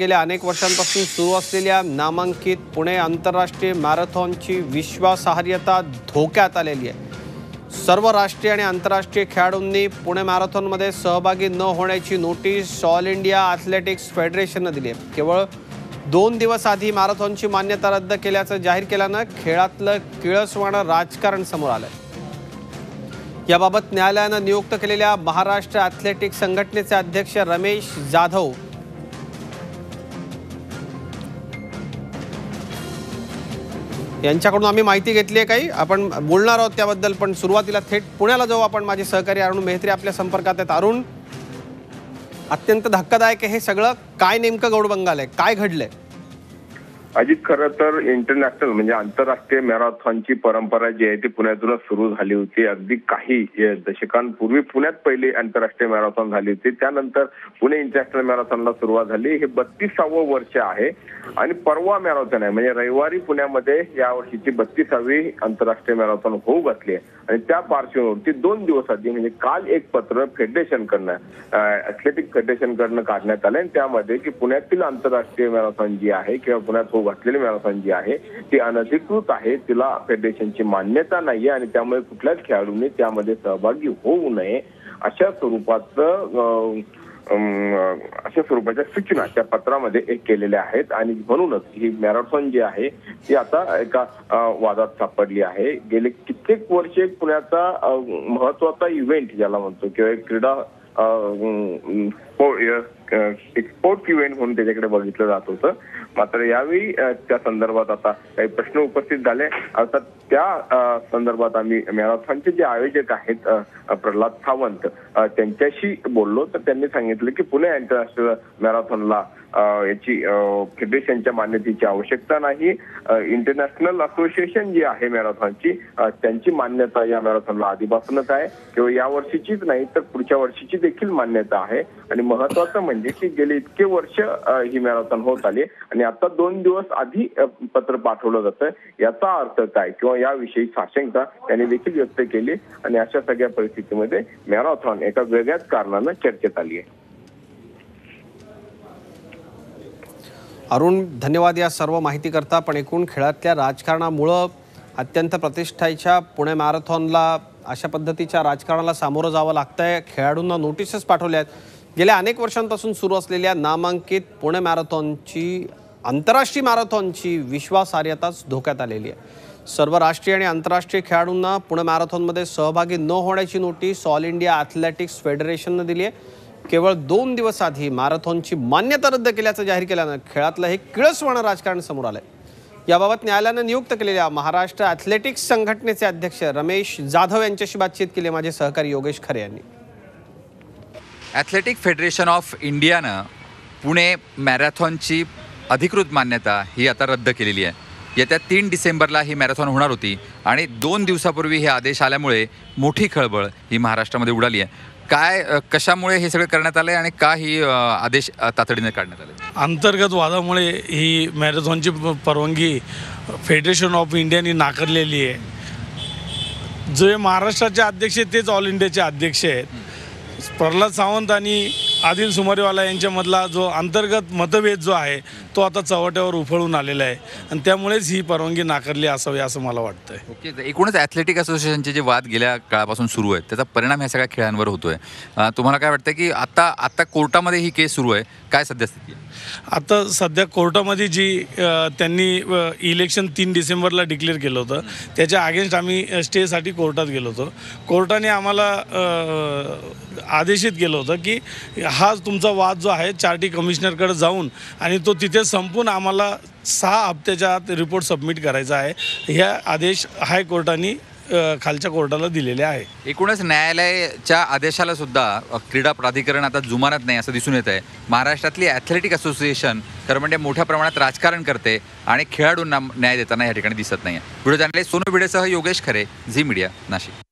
गेल्या अनेक वर्षांपासून सुरू असलेल्या नामांकित पुणे आंतरराष्ट्रीय मॅरेथॉनची विश्वासार्हता धोक्यात आलेली आहे. सर्व राष्ट्रीय आणि आंतरराष्ट्रीय खेळाडूंनी पुणे मॅरेथॉनमध्ये सहभागी न होण्याची नोटीस ऑल इंडिया ॲथलेटिक्स फेडरेशननं दिली आहे. केवळ दोन दिवस आधी मॅरेथॉनची मान्यता रद्द केल्याचं जाहीर केल्यानं खेळातलं किळसवाणं राजकारण समोर आलं याबाबत न्यायालयानं नियुक्त केलेल्या महाराष्ट्र ॲथलेटिक्स संघटनेचे अध्यक्ष रमेश जाधव यांच्याकडून आम्ही माहिती घेतली आहे काही. आपण बोलणार आहोत त्याबद्दल पण सुरुवातीला थेट पुण्याला जाऊ आपण. माझे सहकारी अरुण मेहत्री आपल्या संपर्कात आहेत. अरुण अत्यंत धक्कादायक आहे हे सगळं. काय नेमकं गौडबंगाल आहे? काय घडलंय? अजित खरं तर इंटरनॅशनल म्हणजे आंतरराष्ट्रीय मॅरेथॉनची परंपरा जी आहे ती पुण्यातूनच सुरू झाली होती. अगदी काही दशकांपूर्वी पुण्यात पहिली आंतरराष्ट्रीय मॅरेथॉन झाली होती. त्यानंतर पुणे इंटरनॅशनल मॅरेथॉनला सुरुवात झाली. हे बत्तीसावं वर्ष आहे. आणि परवा मॅरेथॉन आहे. म्हणजे रविवारी पुण्यामध्ये या वर्षीची बत्तीसावी आंतरराष्ट्रीय मॅरेथॉन होऊ घातली आहे. आणि त्या पार्श्वभूमीवरती दोन दिवस आधी म्हणजे काल एक पत्र फेडरेशन कडनं ऍथलेटिक फेडरेशन काढण्यात आलं आणि त्यामध्ये की पुण्यातील आंतरराष्ट्रीय मॅरेथॉन जी आहे किंवा पुण्यात होऊ घातलेली मॅरेथॉन जी आहे. ती अनधिकृत आहे. तिला फेडरेशनची मान्यता नाही आणि त्यामुळे कुठल्याच खेळाडूंनी त्यामध्ये सहभागी होऊ नये अशा स्वरूपाचं अशा स्वरूपाच्या सूचना त्या पत्रामध्ये एक केलेल्या आहेत. आणि म्हणूनच ही मॅरेथॉन जी आहे ती आता एका वादात सापडली आहे. गेले कित्येक वर्षे पुण्याचा महत्त्वाचा इव्हेंट ज्याला म्हणतो किंवा एक क्रीडा हो, एक स्पोर्ट्स इव्हेंट म्हणून त्याच्याकडे बघितलं जात होतं. मात्र यावेळी त्या संदर्भात आता काही प्रश्न उपस्थित झाले. अर्थात त्या संदर्भात आम्ही मॅरेथॉनचे जे आयोजक आहेत प्रल्हाद सावंत त्यांच्याशी बोललो. तर त्यांनी सांगितलं की पुणे आंतरराष्ट्रीय मॅरेथॉनला याची फेडरेशनच्या मान्यतेची आवश्यकता नाही. इंटरनॅशनल असोसिएशन जी आहे मॅरेथॉनची त्यांची मान्यता या मॅरेथॉनला आधीपासूनच आहे. किंवा या वर्षीचीच नाही तर पुढच्या वर्षीची देखील मान्यता आहे. आणि महत्वाचं म्हणजे की गेले इतके वर्ष ही मॅरेथॉन होत आली आणि आता दोन दिवस आधी पत्र पाठवलं जातं याचा अर्थ काय? किंवा याविषयी साशंकता त्यांनी देखील व्यक्त केली आणि अशा सगळ्या परिस्थितीमध्ये मॅरेथॉन एका वेगळ्याच कारणानं चर्चेत आली आहे. अरुण धन्यवाद या सर्व माहिती करता पण एकूण खेळातल्या राजकारणामुळं अत्यंत प्रतिष्ठाच्या पुणे मॅरेथॉनला अशा पद्धतीच्या राजकारणाला सामोरं जावं लागतंय. खेळाडूंना नोटिसेस पाठवल्या आहेत गेल्या अनेक वर्षांपासून सुरू असलेल्या नामांकित पुणे मॅरेथॉनची आंतरराष्ट्रीय मॅरेथॉनची विश्वासार्हताच धोक्यात आलेली आहे. सर्व राष्ट्रीय आणि आंतरराष्ट्रीय खेळाडूंना पुणे मॅरेथॉनमध्ये सहभागी न होण्याची नोटीस ऑल इंडिया ॲथलेटिक्स फेडरेशननं दिली आहे. केवळ दोन दिवस आधी मॅरेथॉनची मान्यता रद्द केल्याचं जाहीर केल्यानं खेळातलं हे किळसवाणं राजकारण समोर आलं याबाबत न्यायालयानं नियुक्त केलेल्या महाराष्ट्र ॲथलेटिक्स संघटनेचे अध्यक्ष रमेश जाधव यांच्याशी बातचीत केली माझे सहकारी योगेश खरे यांनी. ॲथलेटिक फेडरेशन ऑफ इंडियानं पुणे मॅरेथॉनची अधिकृत मान्यता ही आता रद्द केलेली आहे. येत्या तीन डिसेंबरला ही मॅरेथॉन होणार होती आणि दोन दिवसापूर्वी हे आदेश आल्यामुळे मोठी खळबळ ही महाराष्ट्रामध्ये उडाली आहे. काय कशामुळे हे सगळं करण्यात आलं आणि का ही आदेश तातडीने काढण्यात आले? अंतर्गत वादामुळे ही मॅरेथॉनची प- परवानगी फेडरेशन ऑफ इंडियाने नाकारलेली आहे. जे महाराष्ट्राचे अध्यक्ष आहेत तेच ऑल इंडियाचे अध्यक्ष आहेत. प्रल्हाद सावंत आणि आदिल सुमारीवाला यांच्यामधला जो अंतर्गत मतभेद जो आहे तो आता चव्हाट्यावर उफळून आलेला आहे. आणि त्यामुळेच ही परवानगी नाकारली असावी असं मला वाटतंय. ओके एकूणच ॲथलेटिक असोसिएशनचे जे वाद गेल्या काळापासून सुरू आहेत त्याचा परिणाम ह्या सगळ्या खेळांवर होतोय. तुम्हाला काय वाटतं की आता आता कोर्टामध्ये ही केस सुरू आहे? काय सध्या स्थिती आता सध्या कोर्टामध्ये जी त्यांनी इलेक्शन तीन डिसेंबरला डिक्लेअर केलं होतं त्याच्या अगेन्स्ट आम्ही स्टेसाठी कोर्टात गेलो होतो. कोर्टाने आम्हाला आदेशित केलं होतं की हाच तुमचा वाद जो आहे चार्टी कमिशनरकडे जाऊन आणि तो तिथे संपून आम्हाला सहा हप्त्याच्या आत रिपोर्ट सबमिट करायचा आहे. ह्या आदेश हायकोर्टाने खालच्या कोर्टाला दिलेले आहे. एकूणच न्यायालयाच्या आदेशाला सुद्धा क्रीडा प्राधिकरण आता जुमानत नाही असं दिसून येत आहे महाराष्ट्रातली ॲथलेटिक असोसिएशन खरं म्हणजे मोठ्या प्रमाणात राजकारण करते आणि खेळाडूंना न्याय देताना या ठिकाणी दिसत नाही व्हिडिओ चॅनल सोनू भिडेसह योगेश खरे झी मीडिया नाशिक.